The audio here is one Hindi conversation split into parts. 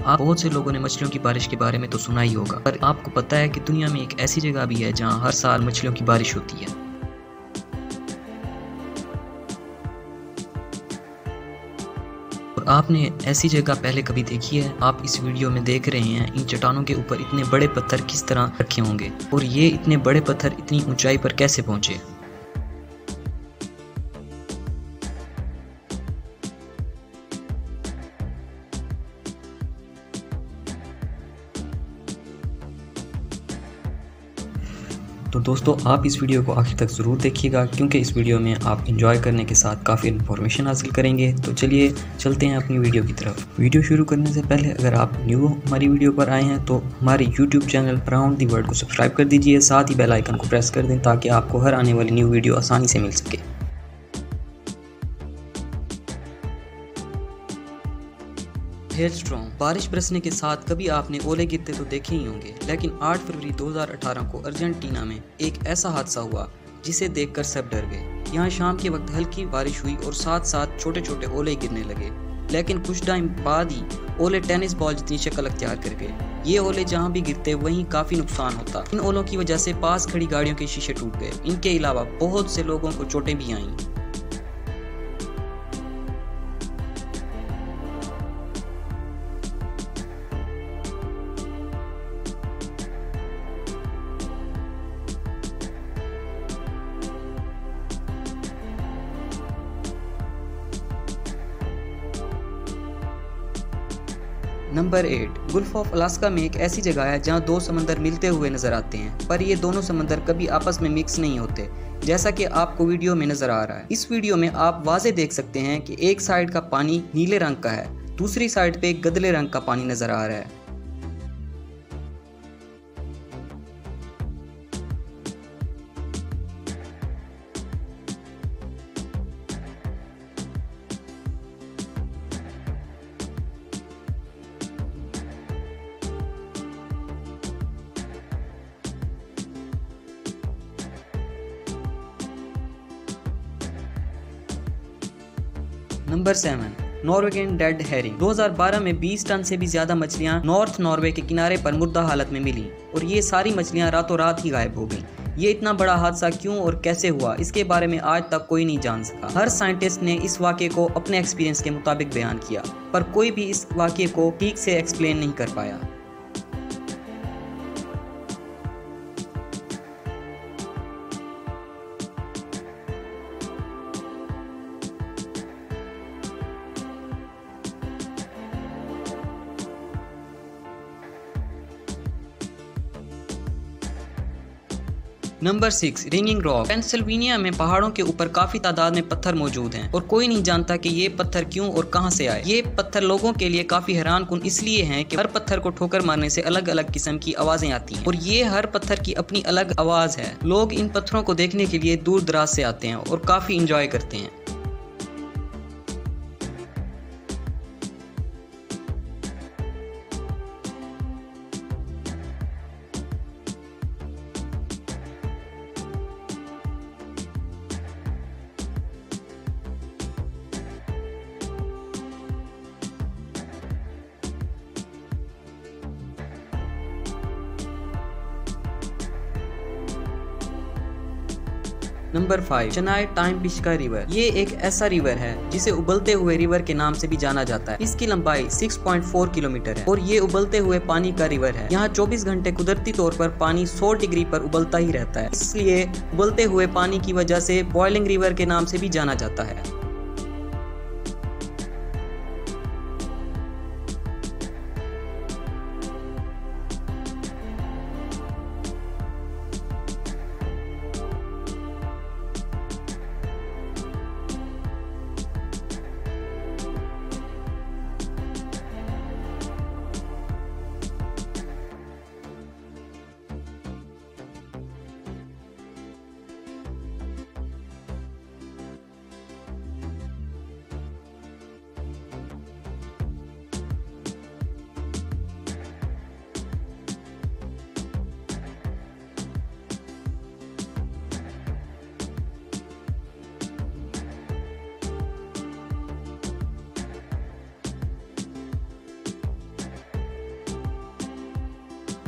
आप बहुत से लोगों ने मछलियों की बारिश के बारे में तो सुना ही होगा, पर आपको पता है कि दुनिया में एक ऐसी जगह भी है जहाँ हर साल मछलियों की बारिश होती है। और आपने ऐसी जगह पहले कभी देखी है? आप इस वीडियो में देख रहे हैं, इन चट्टानों के ऊपर इतने बड़े पत्थर किस तरह रखे होंगे, और ये इतने बड़े पत्थर इतनी ऊंचाई पर कैसे पहुँचे? दोस्तों, आप इस वीडियो को आखिर तक ज़रूर देखिएगा, क्योंकि इस वीडियो में आप इंजॉय करने के साथ काफ़ी इन्फॉर्मेशन हासिल करेंगे। तो चलिए, चलते हैं अपनी वीडियो की तरफ़। वीडियो शुरू करने से पहले, अगर आप न्यू हमारी वीडियो पर आए हैं तो हमारे YouTube channel around the world को सब्सक्राइब कर दीजिए। साथ ही बेलाइकन को प्रेस कर दें, ताकि आपको हर आने वाली न्यू वीडियो आसानी से मिल सके। हेलस्ट्रॉम बारिश बरसने के साथ कभी आपने ओले गिरते तो देखे ही होंगे, लेकिन 8 फरवरी 2018 को अर्जेंटीना में एक ऐसा हादसा हुआ, जिसे देखकर सब डर गए। यहाँ शाम के वक्त हल्की बारिश हुई और साथ साथ छोटे छोटे ओले गिरने लगे। लेकिन कुछ टाइम बाद ही ओले टेनिस बॉल जितनी शक्ल अख्तियार कर गए। ये ओले जहाँ भी गिरते, वहीं काफ़ी नुकसान होता। इन ओलों की वजह से पास खड़ी गाड़ियों के शीशे टूट गए। इनके अलावा बहुत से लोगों को चोटें भी आईं। Number eight Gulf of Alaska में एक ऐसी जगह है जहाँ दो समंदर मिलते हुए नज़र आते हैं, पर ये दोनों समंदर कभी आपस में मिक्स नहीं होते, जैसा कि आपको वीडियो में नज़र आ रहा है। इस वीडियो में आप वाजे देख सकते हैं कि एक साइड का पानी नीले रंग का है, दूसरी साइड पे गदले रंग का पानी नज़र आ रहा है। Number seven Norwegian dead herring 2012 में 20 टन से भी ज़्यादा मछलियाँ नॉर्थ नॉर्वे के किनारे पर मुर्दा हालत में मिली और ये सारी मछलियाँ रातों रात ही गायब हो गईं। ये इतना बड़ा हादसा क्यों और कैसे हुआ, इसके बारे में आज तक कोई नहीं जान सका। हर साइंटिस्ट ने इस वाक्य को अपने एक्सपीरियंस के मुताबिक बयान किया, पर कोई भी इस वाक्य को ठीक से एक्सप्लेन नहीं कर पाया। Number six ringing rock Pennsylvania में पहाड़ों के ऊपर काफ़ी तादाद में पत्थर मौजूद हैं और कोई नहीं जानता कि ये पत्थर क्यों और कहाँ से आए। ये पत्थर लोगों के लिए काफ़ी हैरान कन इसलिए हैं कि हर पत्थर को ठोकर मारने से अलग अलग किस्म की आवाज़ें आती हैं और ये हर पत्थर की अपनी अलग आवाज़ है। लोग इन पत्थरों को देखने के लिए दूर दराज से आते हैं और काफ़ी इंजॉय करते हैं। नंबर फाइव चेन्नई टाइम पिशका रिवर ये एक ऐसा रिवर है, जिसे उबलते हुए रिवर के नाम से भी जाना जाता है। इसकी लंबाई 6.4 किलोमीटर है और ये उबलते हुए पानी का रिवर है। यहाँ 24 घंटे कुदरती तौर पर पानी 100 डिग्री पर उबलता ही रहता है। इसलिए उबलते हुए पानी की वजह से बॉइलिंग रिवर के नाम से भी जाना जाता है।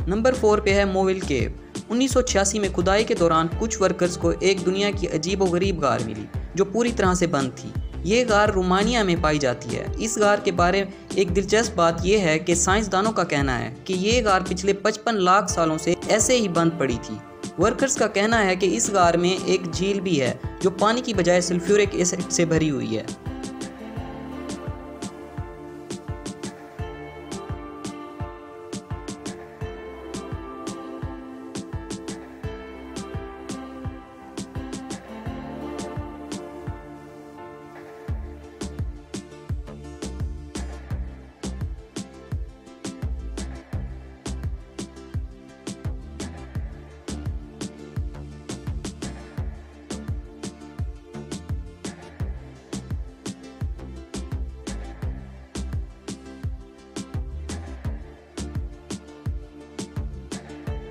नंबर फोर पे है मोविल केव। 1986 में खुदाई के दौरान कुछ वर्कर्स को एक दुनिया की अजीब व गरीब गार मिली, जो पूरी तरह से बंद थी। ये गार रोमानिया में पाई जाती है। इस गार के बारे में एक दिलचस्प बात यह है कि साइंसदानों का कहना है कि ये गार पिछले 55 लाख सालों से ऐसे ही बंद पड़ी थी। वर्कर्स का कहना है कि इस गार में एक झील भी है, जो पानी की बजाय सल्फ्यूरिक एसिड से भरी हुई है।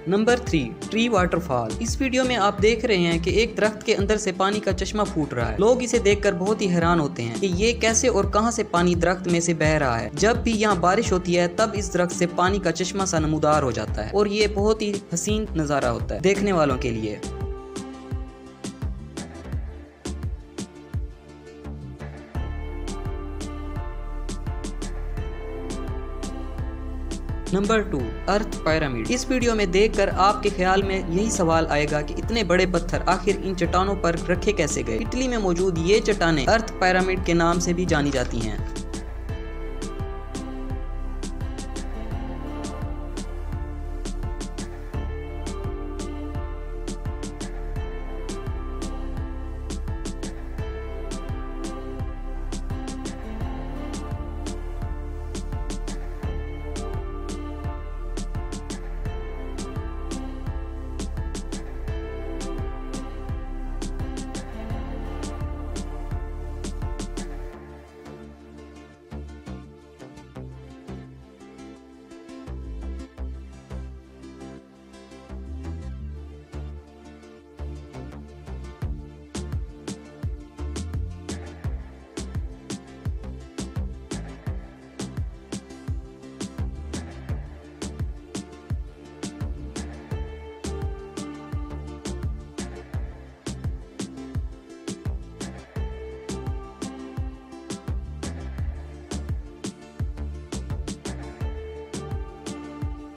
नंबर थ्री ट्री वाटरफॉल इस वीडियो में आप देख रहे हैं कि एक दरख्त के अंदर से पानी का चश्मा फूट रहा है। लोग इसे देखकर बहुत ही हैरान होते हैं कि ये कैसे और कहाँ से पानी दरख्त में से बह रहा है। जब भी यहाँ बारिश होती है, तब इस दरख्त से पानी का चश्मा सा नमूदार हो जाता है और ये बहुत ही हसीन नज़ारा होता है देखने वालों के लिए। नंबर टू, अर्थ पैरामिड इस वीडियो में देखकर आपके ख्याल में यही सवाल आएगा कि इतने बड़े पत्थर आखिर इन चट्टानों पर रखे कैसे गए? इटली में मौजूद ये चट्टाने अर्थ पैरामिड के नाम से भी जानी जाती हैं।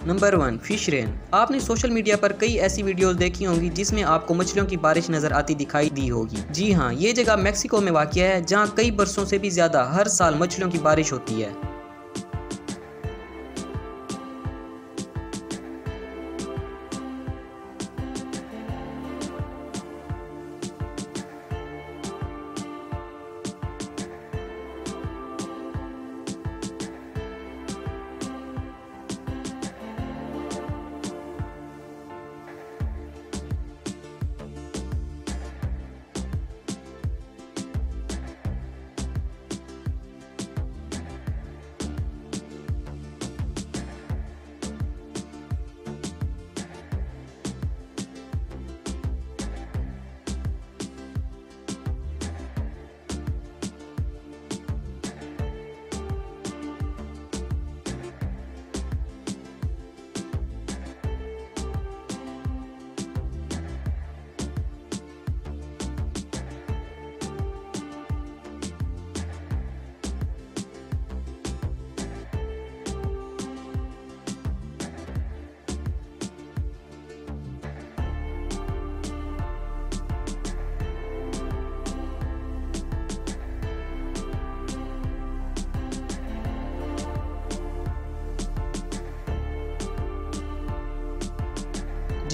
नंबर वन फ़िश रेन आपने सोशल मीडिया पर कई ऐसी वीडियोस देखी होंगी जिसमें आपको मछलियों की बारिश नज़र आती दिखाई दी होगी। जी हाँ ये जगह मेक्सिको में वाक़ है, जहाँ कई बरसों से भी ज़्यादा हर साल मछलियों की बारिश होती है।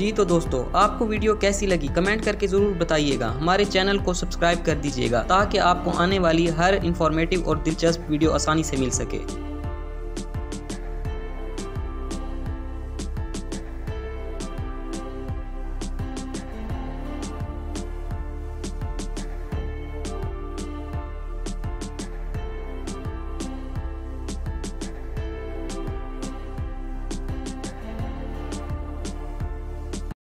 जी तो दोस्तों, आपको वीडियो कैसी लगी, कमेंट करके ज़रूर बताइएगा। हमारे चैनल को सब्सक्राइब कर दीजिएगा, ताकि आपको आने वाली हर इन्फॉर्मेटिव और दिलचस्प वीडियो आसानी से मिल सके।